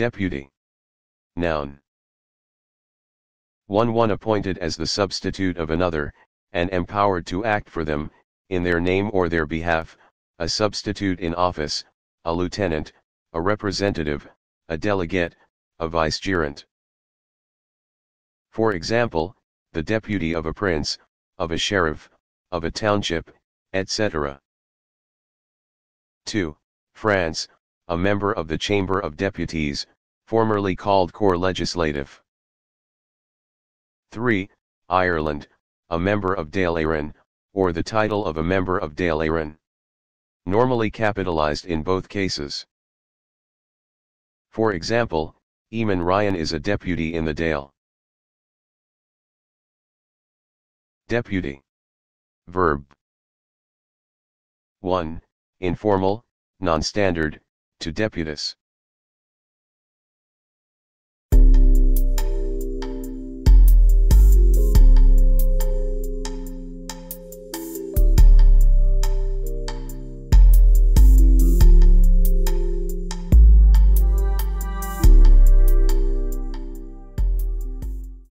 Deputy. Noun. 1 One appointed as the substitute of another, and empowered to act for them, in their name or their behalf, a substitute in office, a lieutenant, a representative, a delegate, a vicegerent. For example, the deputy of a prince, of a sheriff, of a township, etc. 2. France, a member of the Chamber of Deputies, formerly called Corps Legislatif. 3. Ireland, a member of Dáil Éireann, or the title of a member of Dáil Éireann. Normally capitalized in both cases. For example, Eamon Ryan is a deputy in the Dáil. Deputy. Verb. 1. Informal, non-standard, to deputus.